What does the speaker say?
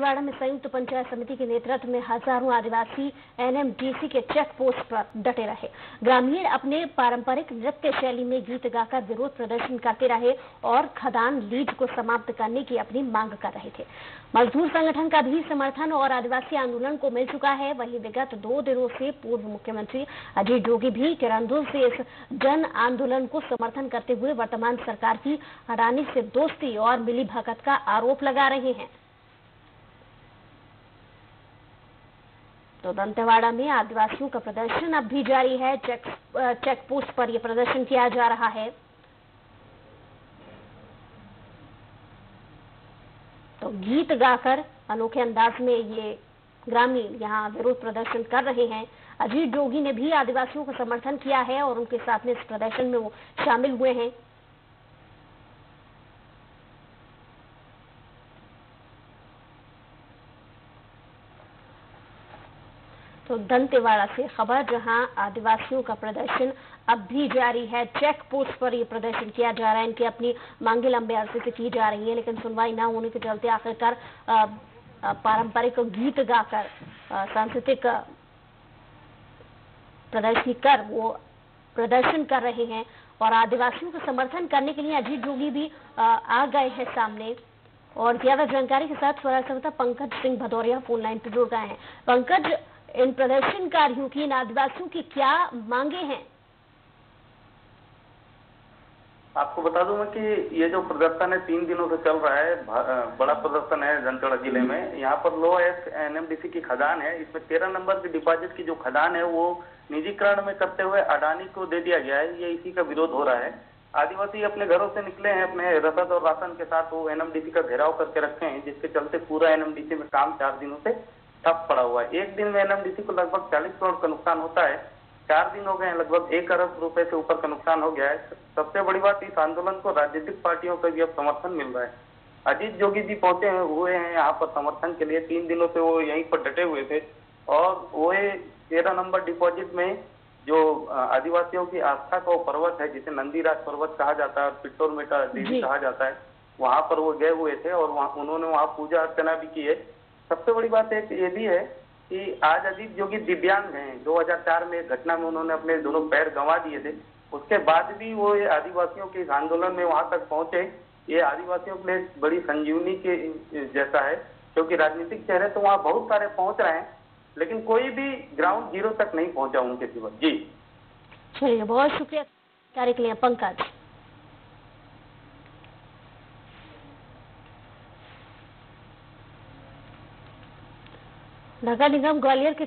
दंतेवाड़ा में संयुक्त पंचायत समिति के नेतृत्व में हज़ारों आदिवासी एनएमडीसी के चेक पोस्ट पर डटे रहे। ग्रामीण अपने पारंपरिक नृत्य शैली में गीत गाकर विरोध प्रदर्शन करते रहे और खदान लीज को समाप्त करने की अपनी मांग कर रहे थे। मजदूर संगठन का भी समर्थन और आदिवासी आंदोलन को मिल चुका है। वहीं विगत दो दिनों से पूर्व मुख्यमंत्री अजीत जोगी भी किरंदुल से इस जन आंदोलन को समर्थन करते हुए वर्तमान सरकार की अडानी से दोस्ती और मिली भगत का आरोप लगा रहे हैं। तो दंतेवाड़ा में आदिवासियों का प्रदर्शन अब भी जारी है। चेक चेक पोस्ट पर यह प्रदर्शन किया जा रहा है। तो गीत गाकर अनोखे अंदाज में ये ग्रामीण यहाँ विरोध प्रदर्शन कर रहे हैं। अजीत जोगी ने भी आदिवासियों का समर्थन किया है और उनके साथ में इस प्रदर्शन में वो शामिल हुए हैं। तो दंतेवाड़ा से खबर, जहाँ आदिवासियों का प्रदर्शन अब भी जारी है। चेक पोस्ट पर यह प्रदर्शन किया जा रहा है। इनकी अपनी मांगे लंबे अरसे से की जा रही है, लेकिन सुनवाई न होने के चलते आखिरकार पारंपरिक गीत गाकर सांस्कृतिक प्रदर्शनी कर, वो प्रदर्शन कर रहे हैं और आदिवासियों का समर्थन करने के लिए अजीत जोगी भी आ गए हैं सामने। और ज़्यादा जानकारी के साथ स्वराज स्वरा पंकज सिंह भदौरिया फ़ोन लाइन पर जुड़ गए हैं। पंकज इन प्रदर्शनकारियों की इन आदिवासियों की क्या मांगे हैं? आपको बता दूँ मैं कि ये जो प्रदर्शन है, तीन दिनों से चल रहा है बड़ा प्रदर्शन है जनतड़ा ज़िले में। यहाँ पर लो एस एनएमडीसी की खदान है। इसमें तेरह नंबर की डिपॉजिट की जो खदान है, वो निजीकरण में करते हुए अडानी को दे दिया गया है। ये इसी का विरोध हो रहा है। आदिवासी अपने घरों से निकले हैं, अपने रसद और राशन के साथ वो एनएमडीसी का घेराव करके रखे हैं, जिसके चलते पूरा एनएमडीसी में काम चार दिनों से ठप पड़ा हुआ है। एक दिन में एनएमडीसी को लगभग चालीस करोड़ का नुकसान होता है। चार दिन हो गए हैं लगभग एक अरब रुपए से ऊपर का नुकसान हो गया है। सबसे बड़ी बात इस आंदोलन को राजनीतिक पार्टियों का भी अब समर्थन मिल रहा है। अजीत जोगी जी पहुँचे हैं हुए हैं यहाँ पर समर्थन के लिए। तीन दिनों से वो यहीं पर डटे हुए थे। और वो तेरह नंबर डिपॉजिट में जो आदिवासियों की आस्था का पर्वत है जिसे नंदीराज पर्वत कहा जाता है पिट्टोर मेटा देवी कहा जाता है वहाँ पर वो गए हुए थे और वहाँ उन्होंने वहाँ पूजा अर्चना भी की है। सबसे बड़ी बात एक ये भी है कि आज अजीत जो जोगी दिव्यांग हैं। 2004 में घटना में उन्होंने अपने दोनों पैर गंवा दिए थे। उसके बाद भी वो ये आदिवासियों के इस आंदोलन में वहाँ तक पहुँचे। ये आदिवासियों के लिए बड़ी संजीवनी के जैसा है, क्योंकि राजनीतिक चेहरे तो वहाँ बहुत सारे पहुँच रहे हैं, लेकिन कोई भी ग्राउंड ज़ीरो तक नहीं पहुँचा उनके जीवन। जी। चलिए, बहुत शुक्रिया। कार्य के लिए पंकज नगर निगम ग्वालियर के